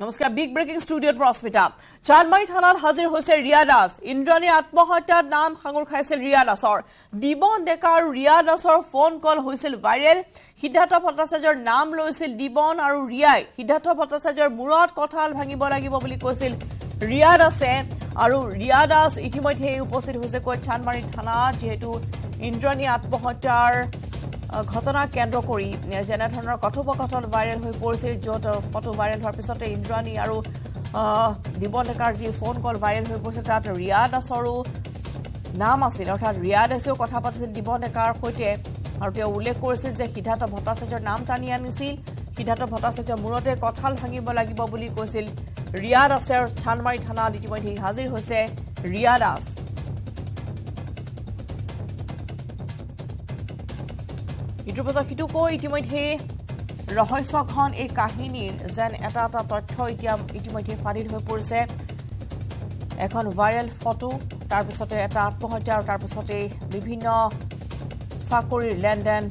নমস্কাৰ big breaking ষ্টুডিঅ'ত প্ৰস্মিতা চান্দমাৰী থানাত হাজিৰ হৈছে ৰিয়া দাস। ইন্দ্ৰাণীৰ আত্মহত্যাত নাম সাঙুৰ খাইছিল ৰিয়া দাসৰ। দিবন ডেকা আৰু ৰিয়া দাসৰ ফোন কল হৈছিল ভাইৰেল। সিদ্ধাৰ্থ ভট্টাচাৰ্যৰ নাম লৈছিল দিবন আৰু ৰিয়াই। সিদ্ধাৰ্থ ভট্টাচাৰ্যৰ মূৰত কঁঠাল ভাঙিব লাগিব বুলি কৈছিল ৰিয়া দাসে। আৰু ৰিয়া দাস ইতিমধ্যে উপস্থিত হৈছে কৈ চান্দমাৰী থানাত যিহেতু ইন্দ্ৰাণী আত্মহত্যাৰ ঘটনা কেন্দ্ৰ কৰি যেনেধৰণৰ কথোপকথন ভাইৰেল হৈ পৰিছিল য'ত ফটো ভাইৰেল হোৱাৰ পিছতে ইন্দ্ৰাণী আৰু দিবন ডেকাৰ যি ফোন কল ভাইৰেল হৈ পৰিছিল তাত ৰিয়া দাসৰো নাম আছিল। অৰ্থাৎ ৰিয়া দাসেও কথা পাতিছিল দিবন ডেকাৰ সৈতে আৰু তেওঁ উল্লেখ কৰিছিল যে সিদ্ধাৰ্থ ভট্টাচাৰ্যৰ নাম টানি আনিছিল। সিদ্ধাৰ্থ ভট্টাচাৰ্যৰ মূৰতে কঁঠাল ভাঙিব লাগিব বুলি কৈছিল। ৰিয়া দাসে আৰু চান্দমাৰী থানাত ইতিমধ্যে হাজিৰ হৈছে ৰিয়া দাস। ইটোৰ পাছত সিটো কৈ ইতিমধ্যে ৰহস্যখন এই কাহিনীৰ যেন এটা এটা তথ্য এতিয়া ইতিমধ্যে ফাদিল হৈ পৰিছে। এখন ভাইৰেল ফটো তাৰপিছতে এটা আত্মহত্যা আৰু তাৰপিছতেই বিভিন্ন চাকৰিৰ লেনদেন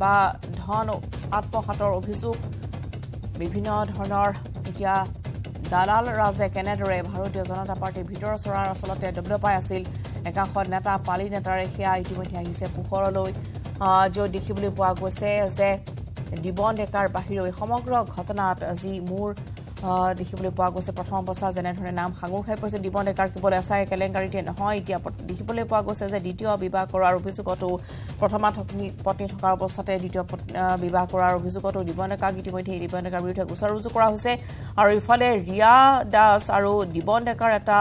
বা ধন আত্মসাতৰ অভিযোগ। বিভিন্ন ধৰণৰ এতিয়া দালাল ৰাজে কেনেদৰে ভাৰতীয় জনতা পাৰ্টীৰ ভিতৰ চৰাৰ আচলতে ডেভেলপ পাই আছিল একাংশ নেতা পালি নেতাৰে সেয়া ইতিমধ্যে আহিছে পোহৰলৈ। য'ত দেখিবলৈ পোৱা গৈছে যে দিবন ডেকাৰ বাহিৰেও এই সমগ্ৰ ঘটনাত যি মোৰ দেখিবলৈ পোৱা গৈছে। প্ৰথম অৱস্থাত যেনেধৰণে নাম সাঙুৰ খাই পৰিছে দিবন ডেকাৰ কেৱল এছাই কেলেংকাৰীতে নহয় এতিয়া দেখিবলৈ পোৱা গৈছে যে দ্বিতীয় বিবাহ কৰাৰ অভিযোগতো প্ৰথমা পত্নী থকাৰ অৱস্থাতে দ্বিতীয় বিবাহ কৰাৰ অভিযোগতো দিবন ডেকাক ইতিমধ্যে দিবন ডেকাৰ বিৰুদ্ধে গোচৰ ৰুজু কৰা হৈছে। আৰু ইফালে ৰিয়া দাস আৰু দিবন ডেকাৰ এটা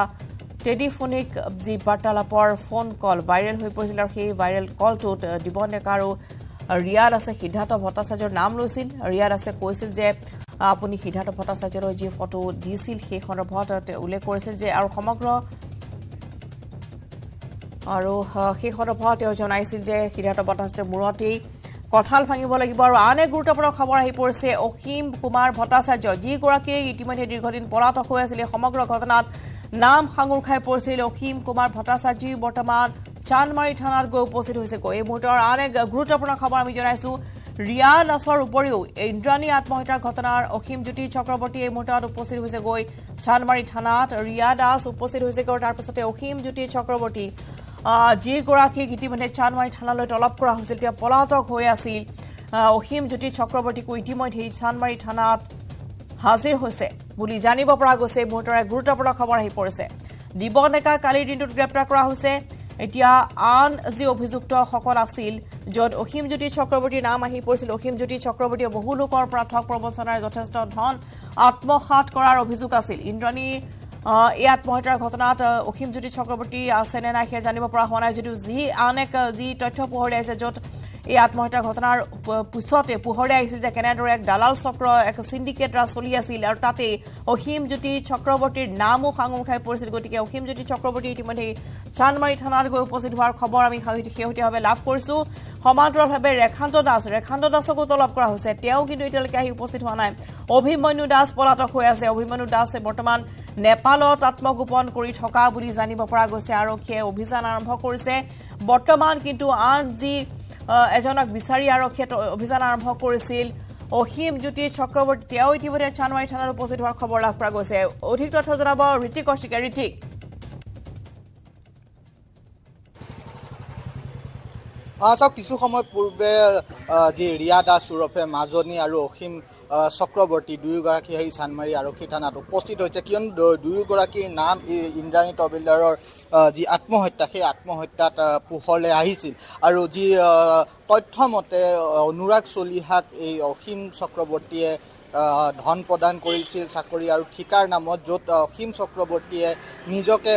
টেলিফোনিক যি বাৰ্তালাপৰ ফোন কল ভাইৰেল হৈ পৰিছিল আৰু সেই ভাইৰেল কলটোত দিবন ডেকা আৰু ৰিয়া দাসে সিদ্ধাৰ্থ ভট্টাচাৰ্যৰ নাম লৈছিল। ৰিয়া দাসে কৈছিল যে আপুনি সিদ্ধাৰ্থ ভট্টাচাৰ্যলৈ যি ফটো দিছিল সেই সন্দৰ্ভত উল্লেখ কৰিছিল যে আৰু সমগ্ৰ আৰু সেই সন্দৰ্ভত তেওঁ জনাইছিল যে সিদ্ধাৰ্থ ভট্টাচাৰ্যৰ মূৰতেই কঁঠাল ভাঙিব লাগিব আৰু আন এক গুৰুত্বপূৰ্ণ খবৰ আহি পৰিছে। অসীম কুমাৰ ভট্টাচাৰ্য যিগৰাকীয়ে ইতিমধ্যে দীৰ্ঘদিন পলাতক হৈ আছিল এই সমগ্ৰ ঘটনাত নাম সাঙুৰ খাই পৰিছিল অসীম কুমাৰ ভট্টাচাৰ্যী বৰ্তমান চান্দমাৰী থানাত গৈ উপস্থিত হৈছেগৈ। এই মুহূৰ্তৰ আন এক গুৰুত্বপূৰ্ণ খবৰ আমি জনাইছো। ৰিয়া দাসৰ উপৰিও ইন্দ্ৰাণী আত্মহত্যাৰ ঘটনাৰ অসীম জ্যোতি চক্ৰৱৰ্তী এই মুহূৰ্তত উপস্থিত হৈছেগৈ। চান্দমাৰী থানাত ৰিয়া দাস উপস্থিত হৈছেগৈ তাৰপিছতে অসীম জ্যোতি চক্ৰৱৰ্তী। যিগৰাকীক ইতিমধ্যে চান্দমাৰী থানালৈ তলব কৰা হৈছিল তেওঁ পলাতক হৈ আছিল। অসীম জ্যোতি চক্ৰৱৰ্তীকো ইতিমধ্যে চান্দমাৰী থানাত হাজিৰ হৈছে। বুলি জানিব পৰা গৈছে। এই মুহূৰ্তৰ গুৰুত্বপূৰ্ণ খবৰ আহি পৰিছে। দিবন ডেকা কালিৰ দিনটোত গ্ৰেপ্তাৰ কৰা হৈছে। এতিয়া আন যি অভিযুক্তসকল আছিল য'ত অসীমজ্যোতি চক্ৰৱৰ্তীৰ নাম আহি পৰিছিল। অসীমজ্যোতি চক্ৰৱৰ্তীয়ে বহু লোকৰ পৰা ঠগ প্ৰবঞ্চনাৰে যথেষ্ট ধন আত্মসাত কৰাৰ অভিযোগ আছিল। ইন্দ্ৰাণীৰ এই আত্মহত্যাৰ ঘটনাত অসীমজ্যোতি চক্ৰৱৰ্তী আছে নে নাই সেয়া জানিব পৰা হোৱা নাই। যদিও যি আন এক যি তথ্য পোহৰি আহিছে য'ত এই আত্মহত্যাৰ ঘটনাৰ পিছতে পোহৰে আহিছিল যে কেনেদৰে এক দালাল চক্ৰ এক চিণ্ডিকেট ৰাজ চলি আছিল আৰু তাতে অসীমজ্যোতি চক্ৰৱৰ্তীৰ নামো সাঙুৰ খাই পৰিছিল। গতিকে অসীমজ্যোতি চক্ৰৱৰ্তী ইতিমধ্যে চান্দমাৰী থানাত গৈ উপস্থিত হোৱাৰ খবৰ আমি শেহতীয়াভাৱে লাভ কৰিছোঁ। সমান্তৰালভাৱে ৰেখান্ত দাস ৰেখান্ত দাসকো তলব কৰা হৈছে। তেওঁ কিন্তু এতিয়ালৈকে আহি উপস্থিত হোৱা নাই। অভিমন্যু দাস পলাতক হৈ আছে। অভিমন্যু দাসে বৰ্তমান নেপালত আত্মগোপন কৰি থকা বুলি জানিব পৰা গৈছে। আৰক্ষীয়ে অভিযান আৰম্ভ কৰিছে। বৰ্তমান কিন্তু আন যি এজনক বিচাৰি আৰক্ষীয়ে অভিযান আৰম্ভ কৰিছিল অসীম জ্যোতি চক্ৰৱৰ্তী তেওঁ ইতিমধ্যে চান্দমাৰী থানাত উপস্থিত হোৱাৰ খবৰ লাভ কৰা গৈছে। অধিক তথ্য জনাব ঋতিক কৌশিকে। ঋতিক। চাওক কিছু সময় পূৰ্বে যি ৰিয়া দাস ওৰফে মাজনী আৰু অসীম চক্ৰৱৰ্তী দুয়োগৰাকী সেই চান্দমাৰী আৰক্ষী থানাত উপস্থিত হৈছে। কিয়নো দুয়োগৰাকীৰ নাম এই ইন্দ্ৰাণী তবিলদাৰৰ যি আত্মহত্যা সেই আত্মহত্যাত পোহৰলৈ আহিছিল। আৰু যি তথ্যমতে অনুৰাগ চলিহাক এই অসীম চক্ৰৱৰ্তীয়ে ধন প্ৰদান কৰিছিল চাকৰি আৰু ঠিকাৰ নামত য'ত অসীম চক্ৰৱৰ্তীয়ে নিজকে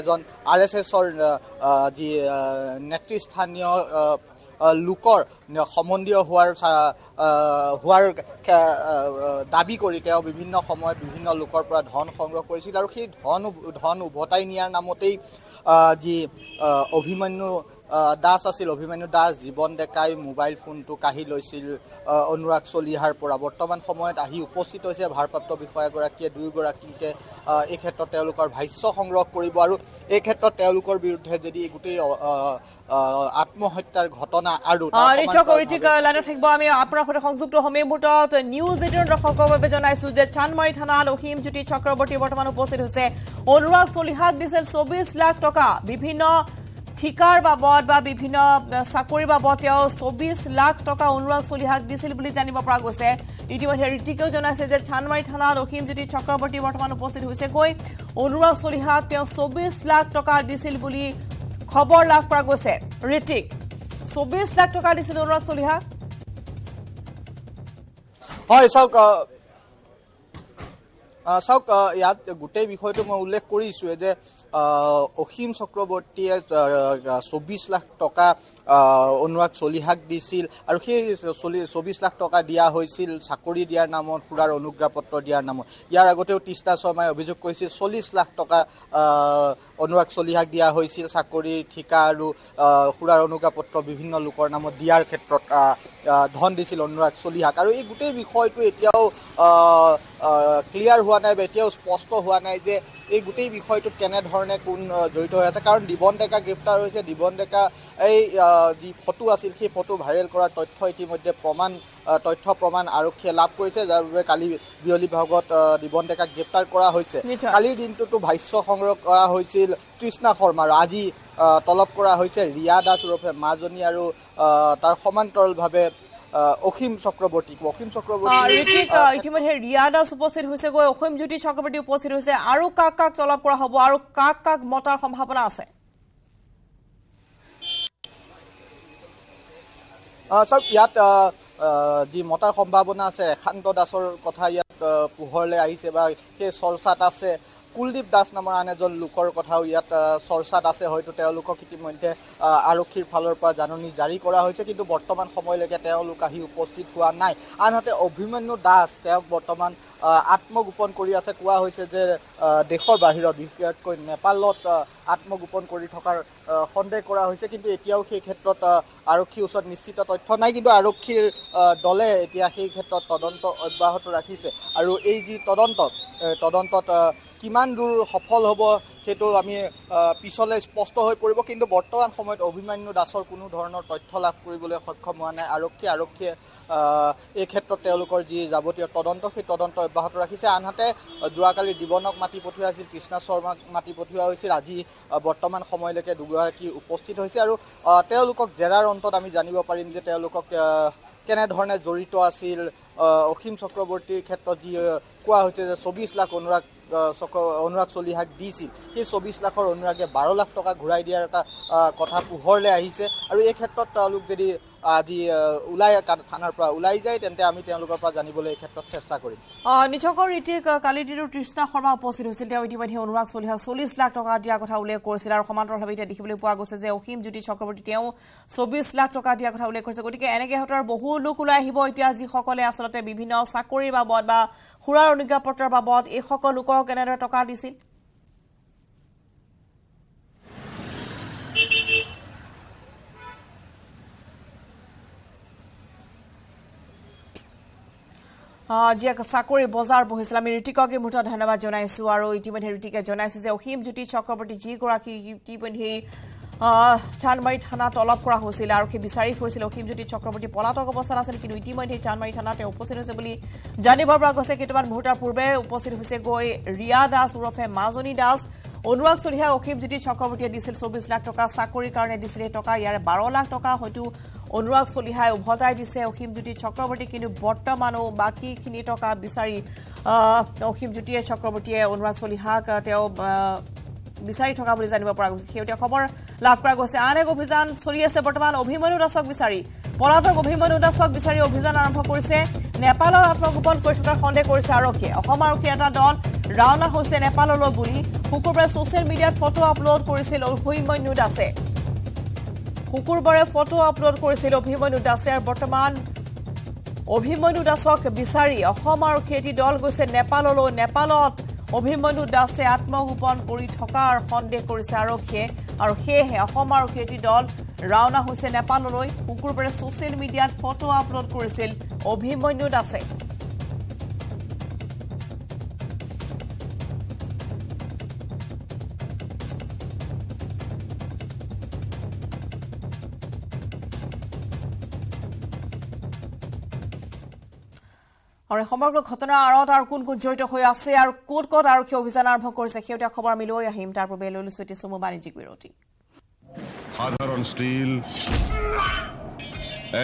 এজন আৰ এছ এছৰ যি নেতৃস্থানীয় লোকৰ সম্বন্ধীয় হোৱাৰ হোৱাৰ দাবী কৰি তেওঁ বিভিন্ন সময়ত বিভিন্ন লোকৰ পৰা ধন সংগ্ৰহ কৰিছিল আৰু সেই ধন ধন উভতাই নিয়াৰ নামতেই যি অভিমন্যু দাস আছিল অভিমন্যু দাস জীৱন ডেকাই মোবাইল ফোনটো কাঢ়ি লৈছিল অনুৰাগ চলিহাৰ পৰা। বৰ্তমান সময়ত আহি উপস্থিত হৈছে ভাৰপ্ৰাপ্ত বিষয়াগৰাকীয়ে দুয়োগৰাকীকে এই ক্ষেত্ৰত তেওঁলোকৰ ভাষ্য সংগ্ৰহ কৰিব আৰু এই ক্ষেত্ৰত তেওঁলোকৰ বিৰুদ্ধে যদি গোটেই আত্মহত্যাৰ ঘটনা আৰু থাকিব আমি। আপোনাৰ সৈতে সংযুক্ত হ'ম এই মুহূৰ্তত নিউজ এইটিনৰ দৰ্শকৰ বাবে জনাইছো যে চান্দমাৰী থানাত অসীম জ্যোতি চক্ৰৱৰ্তী বৰ্তমান উপস্থিত হৈছে। অনুৰাগ চলিহাক দিছিল চৌবিছ লাখ টকা বিভিন্ন ঠিকাৰ বাবদ বা বিভিন্ন চাকৰিৰ বাবদ তেওঁ চৌবিছ লাখ টকা অনুৰাগ চলিহাক দিছিল বুলি জানিব পৰা গৈছে। ইতিমধ্যে ঋতিকেও জনাইছে যে চান্দমাৰী থানাত অসীম জ্যোতি চক্ৰৱৰ্তী বৰ্তমান উপস্থিত হৈছেগৈ অনুৰাগ চলিহাক তেওঁ চৌবিছ লাখ টকা দিছিল বুলি খবৰ লাভ কৰা গৈছে। ঋতিক চৌবিছ লাখ টকা দিছিল অনুৰাগ চলিহাক হয় চাওক চাওক ইয়াত গোটেই বিষয়টো মই উল্লেখ কৰিছোঁৱে যে অসীম চক্ৰৱৰ্তীয়ে চৌবিছ লাখ টকা অনুৰাগ চলিহাক দিছিল আৰু সেই চলি চৌবিছ লাখ টকা দিয়া হৈছিল চাকৰি দিয়াৰ নামত সুৰাৰ অনুজ্ঞা পত্ৰ দিয়াৰ নামত। ইয়াৰ আগতেও তৃষ্ণা শৰ্মাই অভিযোগ কৰিছিল চল্লিছ লাখ টকা অনুৰাগ চলিহাক দিয়া হৈছিল চাকৰি ঠিকা আৰু সুৰাৰ অনুজ্ঞা পত্ৰ বিভিন্ন লোকৰ নামত দিয়াৰ ক্ষেত্ৰত ধন দিছিল অনুৰাগ চলিহাক। আৰু এই গোটেই বিষয়টো এতিয়াও ক্লিয়াৰ হোৱা নাই বা এতিয়াও স্পষ্ট হোৱা নাই যে এই গোটেই বিষয়টোত কেনেধৰণে কোন জড়িত হৈ আছে। কাৰণ দিবন ডেকা গ্ৰেপ্তাৰ হৈছে। দিবন ডেকা এই যি ফটো আছিল সেই ফটো ভাইৰেল কৰাৰ তথ্য ইতিমধ্যে প্ৰমাণ তথ্য প্ৰমাণ আৰক্ষীয়ে লাভ কৰিছে যাৰ বাবে কালি বিয়লি ভাগত দিবন ডেকাক গ্ৰেপ্তাৰ কৰা হৈছে। কালিৰ দিনটোতো ভাষ্য সংগ্ৰহ কৰা হৈছিল তৃষ্ণা শৰ্মাৰ আজি তলব কৰা হৈছে ৰিয়া দাস ওৰফে মাজনী আৰু তাৰ সমান্তৰালভাৱে অসীম চক্ৰৱৰ্তী অসীম আহ, চক্ৰৱৰ্তী ঋতিক আহ, ইতিমধ্যে ৰিয়া দাস উপস্থিত হৈছেগৈ অসীম জ্যোতি চক্ৰৱৰ্তী উপস্থিত হৈছে। আৰু কাক কাক তলব কৰা হ'ব? আৰু কাক কাক মতাৰ সম্ভাৱনা আছে? চাওক ইয়াত যি মতাৰ সম্ভাৱনা আছে ৰেখান্ত দাসৰ কথা ইয়াত পোহৰলৈ আহিছে বা সেই চৰ্চাত আছে। কুলদীপ দাস নামৰ আন এজন লোকৰ কথাও ইয়াত চৰ্চাত আছে। হয়তো তেওঁলোকক ইতিমধ্যে আৰক্ষীৰ ফালৰ পৰা জাননী জাৰি কৰা হৈছে কিন্তু বৰ্তমান সময়লৈকে তেওঁলোক আহি উপস্থিত হোৱা নাই। আনহাতে অভিমন্যু দাস তেওঁক বৰ্তমান আত্মগোপন কৰি আছে। কোৱা হৈছে যে দেশৰ বাহিৰত বিশেষকৈ নেপালত আত্মগোপন কৰি থকাৰ সন্দেহ কৰা হৈছে কিন্তু এতিয়াও সেই ক্ষেত্ৰত আৰক্ষীৰ ওচৰত নিশ্চিত তথ্য নাই কিন্তু আৰক্ষীৰ দলে এতিয়া সেই ক্ষেত্ৰত তদন্ত অব্যাহত ৰাখিছে। আৰু এই যি তদন্ত তদন্তত কিমান দূৰ সফল হ'ব সেইটো আমি পিছলৈ স্পষ্ট হৈ পৰিব। কিন্তু বৰ্তমান সময়ত অভিমন্যু দাসৰ কোনো ধৰণৰ তথ্য লাভ কৰিবলৈ সক্ষম হোৱা নাই। আৰক্ষী আৰক্ষীয়ে এই ক্ষেত্ৰত তেওঁলোকৰ যি যাৱতীয় তদন্ত সেই তদন্ত অব্যাহত ৰাখিছে। আনহাতে যোৱাকালি দিবনক মাতি পঠিওৱা হৈছিল কৃষ্ণা শৰ্মাক মাতি পঠিওৱা হৈছিল। আজি বৰ্তমান সময়লৈকে দুগৰাকী উপস্থিত হৈছে আৰু তেওঁলোকক জেৰাৰ অন্তত আমি জানিব পাৰিম যে তেওঁলোকক কেনেধৰণে জড়িত আছিল। অসীম চক্ৰৱৰ্তীৰ ক্ষেত্ৰত যি কোৱা হৈছে যে চৌবিছ লাখ অনুৰাগ চক্ৰ অনুৰাগ চলিহাক দিছিল। সেই চৌবিছ লাখৰ অনুৰাগে বাৰ লাখ টকা ঘূৰাই দিয়াৰ এটা কথা পোহৰলৈ আহিছে। আৰু এই ক্ষেত্ৰত তেওঁলোক যদি আহ, ওলাই থানাৰ পৰা ওলাই যায় তেন্তে আমি তেওঁলোকৰ পৰা জানিবলৈ এই ক্ষেত্ৰত চেষ্টা কৰিম। আহ, নিচকৰ ঋতিক আহ, কালিৰ দিনটোত তৃষ্ণা শৰ্মা উপস্থিত হৈছিল। তেওঁ ইতিমধ্যে অনুৰাগ চলিহাক চল্লিছ লাখ টকা দিয়াৰ কথা উল্লেখ কৰিছিল আৰু সমান্তৰালভাৱে এতিয়া দেখিবলৈ পোৱা গৈছে যে অসীম জ্যোতি চক্ৰৱৰ্তী তেওঁ চৌবিছ লাখ টকা দিয়াৰ কথা উল্লেখ কৰিছে। গতিকে এনেকে সিহঁতৰ বহু লোক ওলাই আহিব। এতিয়া যিসকলে আচলতে বিভিন্ন চাকৰিৰ বাবদ বা সুৰাৰ অনুজ্ঞাপত্ৰৰ বাবদ এইসকল লোকক কেনেদৰে টকা দিছিল? যি এক চাকৰি বজাৰ বহিছিল। আমি ঋতিকক মুহূৰ্তত ধন্যবাদ জনাইছো আৰু ইতিমধ্যে ঋতিকে জনাইছে যে অসীম জ্যোতি চক্ৰৱৰ্তী যিগৰাকী ইতিমধ্যেই চান্দমাৰী থানাত তলব কৰা হৈছিল আৰু সেই বিচাৰি ফুৰিছিল। অসীম জ্যোতি চক্ৰৱৰ্তী পলাতক অৱস্থাত আছিল কিন্তু ইতিমধ্যে চান্দমাৰী থানাত তেওঁ উপস্থিত হৈছে বুলি জানিব পৰা গৈছে। কেইটামান মুহূৰ্তৰ পূৰ্বে উপস্থিত হৈছে গৈ ৰিয়া দাস ওৰফে মাজনী দাস। অনুৰাগ চলিহা অসীম জ্যোতি চক্ৰৱৰ্তীয়ে দিছিল চৌবিছ লাখ টকা চাকৰিৰ কাৰণে দিছিল এই টকা ইয়াৰে বাৰ লাখ টকা হয়তো অনুৰাগ চলিহাই উভতাই দিছে অসীম জ্যোতি চক্ৰৱৰ্তী কিন্তু বৰ্তমানো বাকীখিনি টকা বিচাৰি অসীম জ্যোতিয়ে চক্ৰৱৰ্তীয়ে অনুৰাগ চলিহাক তেওঁ বিচাৰি থকা বুলি জানিব পৰা গৈছে। শেহতীয়া খবৰ লাভ কৰা গৈছে। আন এক অভিযান চলি আছে বৰ্তমান অভিমন্যু দাসক বিচাৰি। পলাতক অভিমন্যু দাসক বিচাৰি অভিযান আৰম্ভ কৰিছে। নেপালৰ আত্মগোপন কৰি থকাৰ সন্দেহ কৰিছে আৰক্ষীয়ে। অসম আৰক্ষীৰ এটা দল ৰাওনা হৈছে নেপাললৈ বুলি। শুকুৰবাৰে ছচিয়েল মিডিয়াত ফটো আপলোড কৰিছিল অভিমন্যু দাসে। শুকুৰবাৰে ফটো আপলোড কৰিছিল অভিমন্যু দাসে আৰু বৰ্তমান অভিমন্যু দাসক বিচাৰি অসম আৰক্ষীৰ দল গৈছে নেপাললৈ। নেপালত অভিমন্যু দাসে আত্মগোপন কৰি থকাৰ সন্দেহ কৰিছে আৰক্ষীয়ে আৰু সেয়েহে অসম আৰক্ষীৰ দল ৰাওনা হৈছে নেপাললৈ। শুকুৰবাৰে ছচিয়েল মিডিয়াত ফটো আপলোড কৰিছিল অভিমন্যু দাসে। আৰু এই সমগ্ৰ ঘটনাৰ আঁৰত আৰু কোন কোন জড়িত হৈ আছে আৰু ক'ত ক'ত আৰক্ষী অভিযান আৰম্ভ কৰিছে সেইটা খবৰ আমি লৈ আহিম। তাৰ পূৰ্বে লৈ লৈছো এটি চমু বাণিজ্যিক বিৰতি। সাধাৰণ স্টিল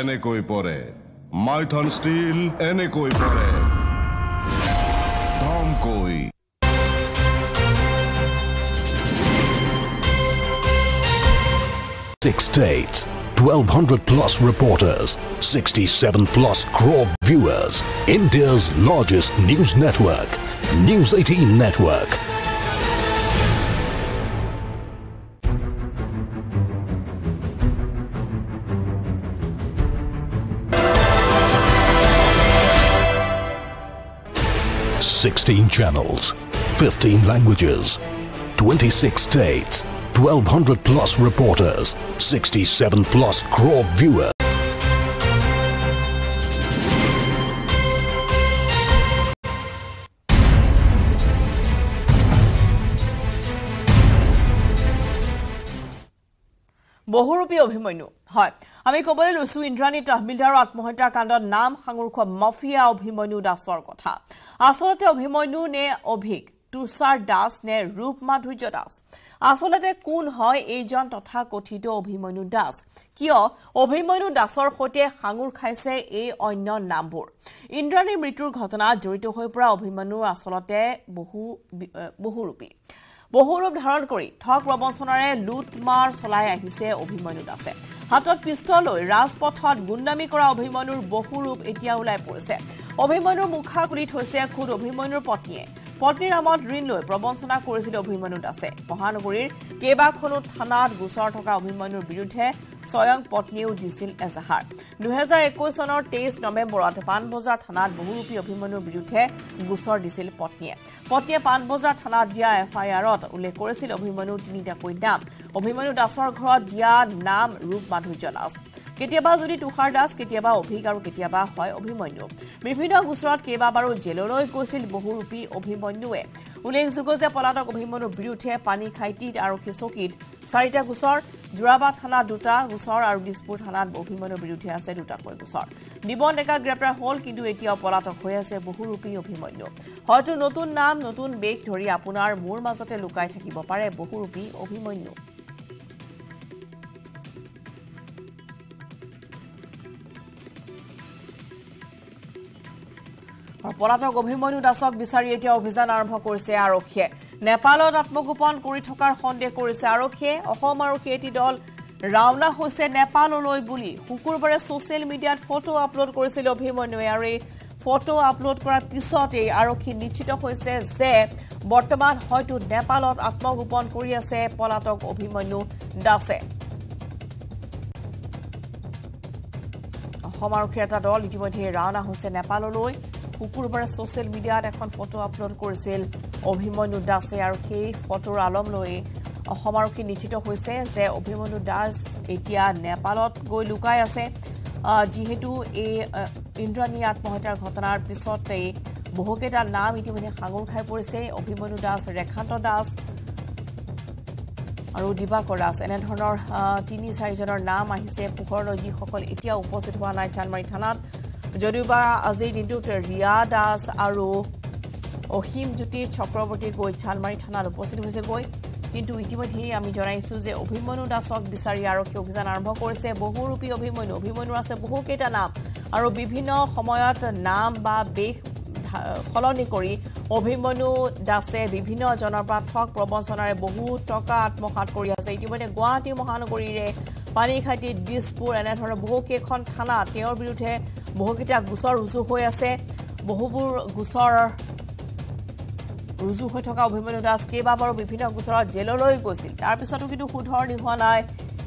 এনেকৈ পৰে মাইথন স্টিল এনেকৈ পৰে ধমকৈ। Six states, 1200 plus reporters, 67 plus crore viewers. India's largest news network, News 18 Network. Sixteen channels, fifteen languages, twenty-six states, twelve hundred plus reporters, sixty-seven plus crore viewers. বহুৰূপী Abhimanyu. হয় আমি ক'বলৈ লৈছো ইন্দ্ৰাণী তাহমিলদাৰৰ আত্মহত্যাৰ কাণ্ডত নাম সাঙুৰ খোৱা মাফিয়া অভিমন্যু দাসৰ কথা। আচলতে অভিমন্যু নে অভিক? তুষাৰ দাস নে ৰূপ মাধুৰ্য দাস? আচলতে কোন হয় এইজন তথা অভিমন্যু দাস? কিয়? অভিমন্যু দাসৰ সৈতে সাঙুৰ খাইছে এই অন্য নামবোৰ। ইন্দ্ৰাণীৰ মৃত্যুৰ ঘটনাত জড়িত হৈ পৰা অভিমন্যুৰ আচলতে বহু বহুৰূপী বহুৰূপ ধাৰণ কৰি ঠগ প্ৰবঞ্চনাৰে লুট মাৰ চলাই আহিছে অভিমন্যু দাসে। হাতত পিষ্টল লৈ ৰাজপথত গুণ্ডামী কৰা অভিমন্যুৰ বহুৰূপ এতিয়া ওলাই পৰিছে। অভিমন্যুৰ মুখা খুলি থৈছে খোদ অভিমন্যুৰ পত্নীয়ে। পত্নীৰ নামত ঋণ লৈ প্ৰবঞ্চনা কৰিছিল অভিমন্যু দাসে। মহানগৰীৰ কেইবাখনো থানাত গোচৰ থকা অভিমন্যুৰ বিৰুদ্ধে স্বয়ং পত্নীয়েও দিছিল এজাহাৰ। দুহেজাৰ একৈশ চনৰ তেইছ নৱেম্বৰত পাণবজাৰ থানাত বহুৰূপী অভিমন্যুৰ বিৰুদ্ধে গোচৰ দিছিল পত্নীয়ে। পত্নীয়ে পাণবজাৰ থানাত দিয়া এফ আই আৰত উল্লেখ কৰিছিল অভিমন্যুৰ তিনিটাকৈ নাম। অভিমন্যু দাসৰ ঘৰত দিয়া নাম ৰূপ মাধুৰ্য দাস। কেতিয়াবা যদি তুষাৰ দাস কেতিয়াবা অভিক আৰু কেতিয়াবা হয় অভিমন্যু। বিভিন্ন গোচৰত কেইবাবাৰো জেললৈ গৈছিল বহুৰূপী অভিমন্যুৱে। উল্লেখযোগ্য যে পলাতক অভিমন্যুৰ বিৰুদ্ধে পানীখাইটিত আৰক্ষী চকীত চাৰিটা গোচৰ যোৰাবাট থানাত দুটা গোচৰ আৰু দিছপুৰ থানাত অভিমন্যুৰ বিৰুদ্ধে আছে দুটাকৈ গোচৰ। দিবন ডেকা গ্ৰেপ্তাৰ হ'ল কিন্তু এতিয়াও পলাতক হৈ আছে বহুৰূপী অভিমন্যু। হয়তো নতুন নাম নতুন বেশ ধৰি আপোনাৰ মোৰ মাজতে লুকাই থাকিব পাৰে বহুৰূপী অভিমন্যু। পলাতক অভিমন্যু দাসক বিচাৰি এতিয়া অভিযান আৰম্ভ কৰিছে আৰক্ষীয়ে। নেপালত আত্মগোপন কৰি থকাৰ সন্দেহ কৰিছে আৰক্ষীয়ে। অসম আৰক্ষী এটি দল ৰাওনা হৈছে নেপাললৈ বুলি। শুকুৰবাৰে ছচিয়েল মিডিয়াত ফটো আপলোড কৰিছিল অভিমন্যুৱে আৰু এই ফটো আপলোড কৰাৰ পিছতেই আৰক্ষী নিশ্চিত হৈছে যে বৰ্তমান হয়তো নেপালত আত্মগোপন কৰি আছে পলাতক অভিমন্যু দাসে। অসম আৰক্ষীৰ এটা দল ইতিমধ্যে ৰাওনা হৈছে নেপাললৈ। শুকুৰবাৰে ছচিয়েল মিডিয়াত এখন ফটো আপলোড কৰিছিল। অভিমন্যু দাসে আৰু সেই ফটোৰ আলম লৈ অসম আৰক্ষী নিশ্চিত হৈছে যে অভিমন্যু দাস এতিয়া নেপালত গৈ লুকাই আছে। যিহেতু এই ইন্দ্ৰাণী আত্মহত্যাৰ ঘটনাৰ পিছতেই বহুকেইটা নাম ইতিমধ্যে সাঙুৰ খাই পৰিছে। অভিমন্যু দাস ৰেখান্ত দাস আৰু দিবাকৰ দাস। এনেধৰণৰ তিনি চাৰিজনৰ নাম আহিছে। পোহৰলৈ যিসকল এতিয়া উপস্থিত হোৱা নাই। চানমাৰী থানাত যদিওবা আজিৰ দিনটোত ৰিয়া দাস আৰু অসীম জ্যোতি চক্ৰৱৰ্তী গৈ চানমাৰী থানাত উপস্থিত হৈছেগৈ কিন্তু ইতিমধ্যেই আমি জনাইছোঁ যে অভিমন্যু দাসক বিচাৰি আৰক্ষী অভিযান আৰম্ভ কৰিছে। বহুৰূপী অভিমন্যু অভিমন্যুৰ আছে বহুকেইটা নাম আৰু বিভিন্ন সময়ত নাম বা বেশ সলনি কৰি অভিমন্যু দাসে বিভিন্ন জনৰ পৰা ঠগ প্ৰবঞ্চনাৰে বহু টকা আত্মসাত কৰি আছে। ইতিমধ্যে গুৱাহাটী মহানগৰীৰে পানীখাইটি দিছপুৰ এনেধৰণৰ বহুকেইখন থানাত তেওঁৰ বিৰুদ্ধে বহুকেইটা গোচৰ ৰুজু হৈ আছে। বহুবোৰ গোচৰ ৰুজু হৈ থকা অভিমন্যু দাস কেইবাবাৰো বিভিন্ন গোচৰত জেললৈ গৈছিল। তাৰপিছতো কিন্তু শুধৰণি হোৱা নাই।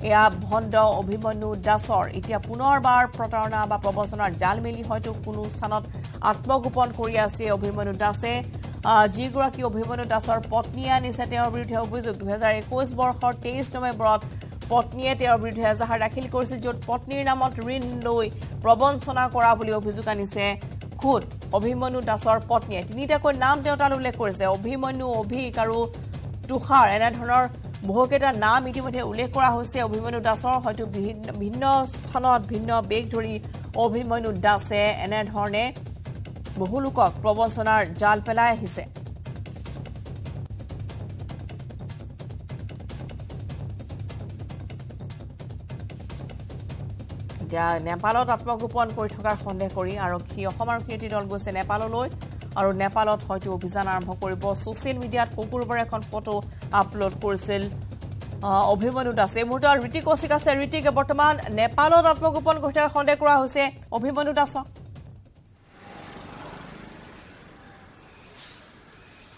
এয়া ভণ্ড অভিমন্যু দাসৰ। এতিয়া পুনৰবাৰ প্ৰতাৰণা বা প্ৰবঞ্চনাৰ জাল মেলি হয়তো কোনো স্থানত আত্মগোপন কৰি আছে অভিমন্যু দাসে। যিগৰাকী অভিমন্যু দাসৰ পত্নীয়ে আনিছে তেওঁৰ বিৰুদ্ধে অভিযোগ। দুহেজাৰ একৈশ বৰ্ষৰ তেইছ নৱেম্বৰত পত্নীয়ে তেওঁৰ বিৰুদ্ধে এজাহাৰ দাখিল কৰিছিল য'ত পত্নীৰ নামত ঋণ লৈ প্ৰবঞ্চনা কৰা বুলি অভিযোগ আনিছে খোদ অভিমন্যু দাসৰ পত্নীয়ে। তিনিটাকৈ নাম তেওঁ তাত উল্লেখ কৰিছে। অভিমন্যু অভিক আৰু তুষাৰ এনেধৰণৰ বহুকেইটা নাম ইতিমধ্যে উল্লেখ কৰা হৈছে। অভিমন্যু দাসৰ হয়তো ভিন্ন স্থানত ভিন্ন বেগ ধৰি অভিমন্যু দাসে এনেধৰণে বহু লোকক প্ৰবঞ্চনাৰ জাল পেলাই আহিছে। এতিয়া নেপালত আত্মগোপন কৰি থকাৰ সন্দেহ কৰি আৰক্ষী অসম আৰক্ষী এটি দল গৈছে নেপাললৈ আৰু নেপালত হয়তো অভিযান আৰম্ভ কৰিব। ছচিয়েল মিডিয়াত শুকুৰবাৰে এখন ফটো আপলোড কৰিছিল অভিমন্যু দাস। এই মুহূৰ্তত ঋতিক কৌশিক আছে। ঋতিক বৰ্তমান নেপালত আত্মগোপন কৰি থকাৰ সন্দেহ কৰা হৈছে। অভিমন্যু দাসক।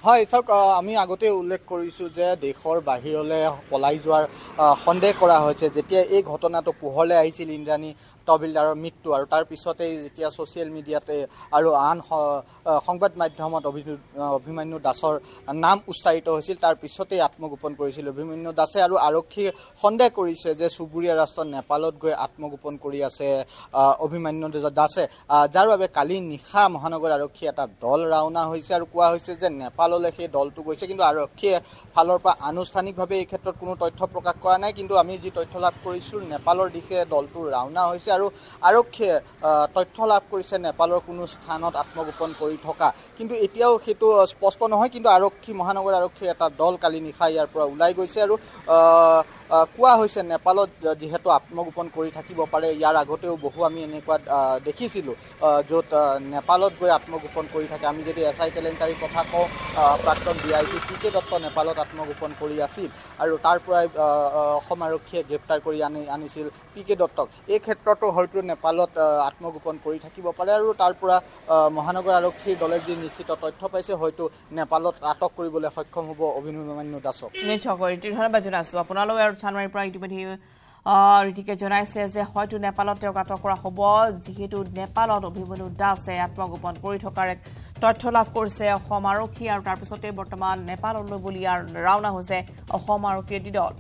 হয় চাওক আমি আগতে উল্লেখ কৰিছোঁ যে দেশৰ বাহিৰলৈ পলাই যোৱাৰ সন্দেহ কৰা হৈছে। যেতিয়া এই ঘটনাটো পোহৰলৈ আহিছিল ইন্দ্ৰাণী তহবিলদাৰৰ মৃত্যু আৰু তাৰ পিছতেই যেতিয়া ছ'চিয়েল মিডিয়াতে আৰু আন সংবাদ মাধ্যমত অভি- অভিমন্যু দাসৰ নাম উচ্চাৰিত হৈছিল তাৰ পিছতেই আত্মগোপন কৰিছিল অভিমন্যু দাসে আৰু আৰক্ষীয়ে সন্দেহ কৰিছে যে চুবুৰীয়া ৰাষ্ট্ৰ নেপালত গৈ আত্মগোপন কৰি আছে অভিমন্যু দাসে। যাৰ বাবে কালি নিশা মহানগৰ আৰক্ষী এটা দল ৰাওনা হৈছে আৰু কোৱা হৈছে যে নেপাললৈ সেই দলটো গৈছে। কিন্তু আৰক্ষীয়ে ফালৰ পৰা আনুষ্ঠানিকভাৱে এই ক্ষেত্ৰত কোনো তথ্য প্ৰকাশ কৰা নাই। কিন্তু আমি যি তথ্য লাভ কৰিছোঁ নেপালৰ দিশে দলটো ৰাওনা হৈছে আৰু আৰক্ষীয়ে তথ্য লাভ কৰিছে নেপালৰ কোনো স্থানত আত্মগোপন কৰি থকা। কিন্তু এতিয়াও সেইটো স্পষ্ট নহয় কিন্তু আৰক্ষী মহানগৰ আৰক্ষীৰ এটা দল কালি নিশা ইয়াৰ পৰা ওলাই গৈছে আৰু কোৱা হৈছে নেপালত যিহেতু আত্মগোপন কৰি থাকিব পাৰে ইয়াৰ আগতেও বহু আমি এনেকুৱা দেখিছিলোঁ য'ত নেপালত গৈ আত্মগোপন কৰি থাকে। আমি যদি এছ আই কেলেংকাৰীৰ কথা কওঁ প্ৰাক্তন D I G P K Dutta নেপালত আত্মগোপন কৰি আছিল আৰু তাৰ পৰাই অসম আৰক্ষীয়ে গ্ৰেপ্তাৰ কৰি আনি আনিছিল পি কে দত্তক। এই ক্ষেত্ৰতো হয়তো নেপালত আত্মগোপন কৰি থাকিব পাৰে আৰু তাৰ পৰা মহানগৰ আৰক্ষীৰ দলে যি নিশ্চিত তথ্য পাইছে হয়তো নেপালত আটক কৰিবলৈ সক্ষম হ'ব অভিনন্দন দাসক। নিশ্চয়কৈ ঋতিক ধন্যবাদ জনাইছোঁ। আপোনালোক আৰু চানমাৰীৰ পৰা ইতিমধ্যে ঋতিকে জনাইছে যে হয়তো নেপালত তেওঁক আটক কৰা হ'ব যিহেতু নেপালত অভিমন্যু দাসে আত্মগোপন কৰি থকাৰ এক তথ্য লাভ কৰিছে অসম আৰক্ষী আৰু তাৰপিছতে বৰ্তমান নেপাললৈ বুলি আৰু ৰাওনা হৈছে অসম আৰক্ষীৰ এটি দল।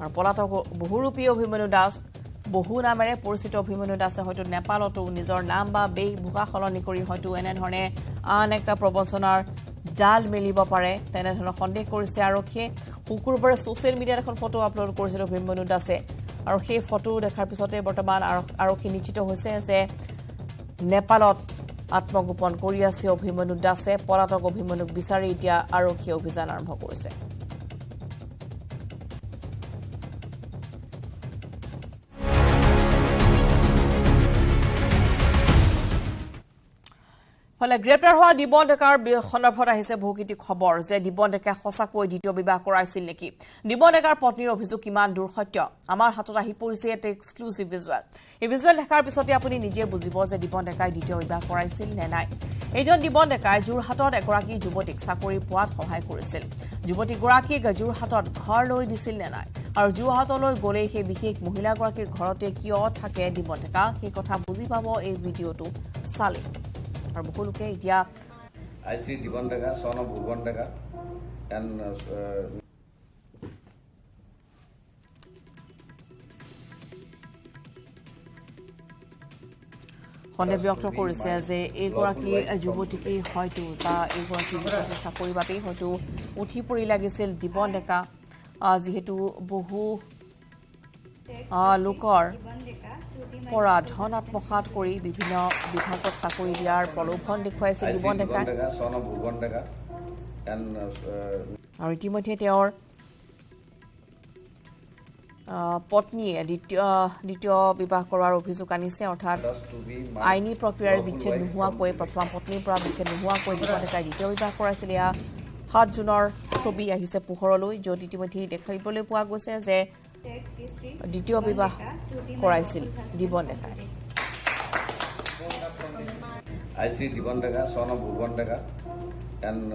আৰু পলাতক বহুৰূপী অভিমন্যু দাস বহু নামেৰে পৰিচিত অভিমন্যু দাসে হয়তো নেপালতো নিজৰ নাম বা বেশ ভূষা সলনি কৰি হয়তো এনেধৰণে আন এটা প্ৰবঞ্চনাৰ জাল মেলিব পাৰে তেনেধৰণৰ সন্দেহ কৰিছে আৰক্ষীয়ে। শুকুৰবাৰে ছ'চিয়েল মিডিয়াত এখন ফটো আপলোড কৰিছিল অভিমন্যু দাসে আৰু সেই ফটো দেখাৰ পিছতে বৰ্তমান আৰ- আৰক্ষী নিশ্চিত হৈছে যে নেপালত আত্মগোপন কৰি আছে অভিমন্যু দাসে। পলাতক অভিমন্যুক বিচাৰি এতিয়া আৰক্ষীয়ে অভিযান আৰম্ভ কৰিছে। ফলে গ্ৰেপ্তাৰ হোৱা দিবন ডেকাৰ সন্দৰ্ভত আহিছে বহুকেইটি খবৰ যে দিবন ডেকাই সঁচাকৈ দ্বিতীয় বিবাহ কৰাইছিল নেকি? দিবন ডেকাৰ পত্নীৰ অভিযোগ কিমান দূৰ সত্য? আমাৰ হাতত আহি পৰিছে এটা এক্সক্লুচিভ ভিজুৱেল এই ভিজুৱেল দেখাৰ পিছতে আপুনি নিজে বুজিব যে দিবন ডেকাই দ্বিতীয় বিবাহ কৰাইছিল নে নাই। এইজন দিবন ডেকাই যোৰহাটত এগৰাকী যুৱতীক চাকৰি পোৱাত সহায় কৰিছিল। যুৱতীগৰাকীক যোৰহাটত ঘৰ লৈ দিছিল নে নাই? আৰু যোৰহাটলৈ গ'লেই সেই বিশেষ মহিলাগৰাকীৰ ঘৰতে কিয় থাকে দিবন ডেকা সেই কথা বুজি পাব এই ভিডিঅ'টো চালে আৰু বহু লোকে এতিয়া son of Bhuvan Daga, and uh, uh, সন্দেহ ব্যক্ত কৰিছে যে এইগৰাকী যুৱতীকেই হয়তো বা এইগৰাকী যুৱতীৰ চাকৰিৰ বাবেই হয়তো উঠি পৰি লাগিছিল দিবন ডেকা যিহেতু বহু লোকৰ পৰা ধন আত্মসাত কৰি বিভিন্ন বিভাগত চাকৰি দিয়াৰ প্ৰলোভন দেখুৱাইছিল uh, uh, আৰু ইতিমধ্যে তেওঁৰ পত্নীয়ে দ্বিতীয় দ্বিতীয় বিবাহ কৰোৱাৰ অভিযোগ আনিছে অৰ্থাৎ আইনী প্ৰক্ৰিয়াৰে বিচ্ছেদ নোহোৱাকৈ প্ৰথম পত্নীৰ পৰা বিচ্ছেদ নোহোৱাকৈ দীপন ডেকাই দ্বিতীয় বিবাহ কৰাইছিল। এয়া সাত জুনৰ ছবি আহিছে পোহৰলৈ য'ত ইতিমধ্যে দেখিবলৈ পোৱা গৈছে যে দ্বিতীয় বিবাহ কৰাইছিল জীৱন আই Shri Jiban Deka son Bhuban Deka and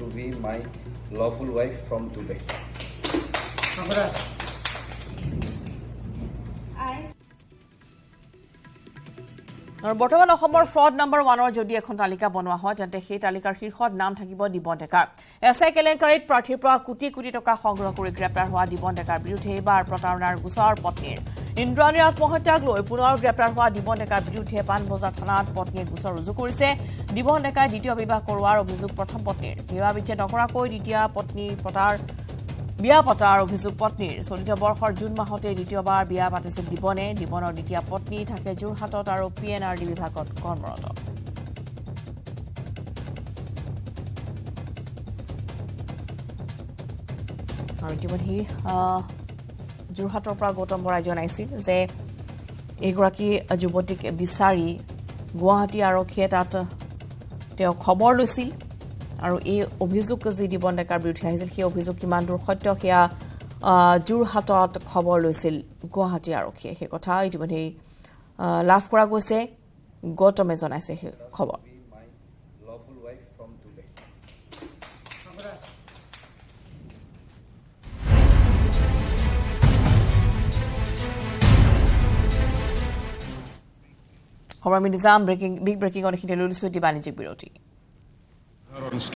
to be my lawful wife from today. বৰ্তমান অসমৰ ফ্ৰড নম্বৰ ওৱানৰ যদি এখন তালিকা বনোৱা হয় তেন্তে সেই তালিকাৰ শীৰ্ষত নাম থাকিব দিবন ডেকাৰ। এছ আই কেলেংকাৰীত প্ৰাৰ্থীৰ পৰা কোটি কোটি টকা সংগ্ৰহ কৰি গ্ৰেপ্তাৰ হোৱা দিবন ডেকাৰ বিৰুদ্ধে এইবাৰ প্ৰতাৰণাৰ গোচৰ পত্নীৰ। ইন্দ্ৰাণীৰ আত্মহত্যাক লৈ পুনৰ গ্ৰেপ্তাৰ হোৱা দিবন ডেকাৰ বিৰুদ্ধে পাণবজাৰ থানাত পত্নীয়ে গোচৰ ৰুজু কৰিছে। দিবন ডেকাই দ্বিতীয় বিবাহ কৰোৱাৰ অভিযোগ প্ৰথম পত্নীৰ। বিবাহ বিচ্ছেদ নকৰাকৈ দ্বিতীয় পত্নী পতাৰ বিয়া পতাৰ অভিযোগ পত্নীৰ চলিত বৰ্ষৰ জুন মাহতে দ্বিতীয়বাৰ বিয়া পাতিছিল দিবনে? দিবনৰ দ্বিতীয় পত্নী থাকে যোৰহাটত আৰু পি এন আৰ ডি বিভাগত কৰ্মৰত। আৰু ইতিমধ্যে যোৰহাটৰ পৰা গৌতম বৰাই জনাইছিল যে এইগৰাকী যুৱতীক বিচাৰি গুৱাহাটী আৰক্ষীয়ে তাত তেওঁ খবৰ লৈছিল। আৰু এই অভিযোগ যি দিবন ডেকাৰ বিৰুদ্ধে আহিছিল সেই অভিযোগ কিমান দূৰ সত্য সেয়া যোৰহাটত খবৰ লৈছিল গুৱাহাটী আৰক্ষীয়ে সেই কথা ইতিমধ্যেই লাভ কৰা গৈছে গৌতমে জনাইছে সেই খবৰ. খবৰ আমি নিজাম ব্ৰেকিং বিগ ব্ৰেকিঙত এইখিনি লৈ লৈছোঁ এটি বাণিজ্যিক বিৰতি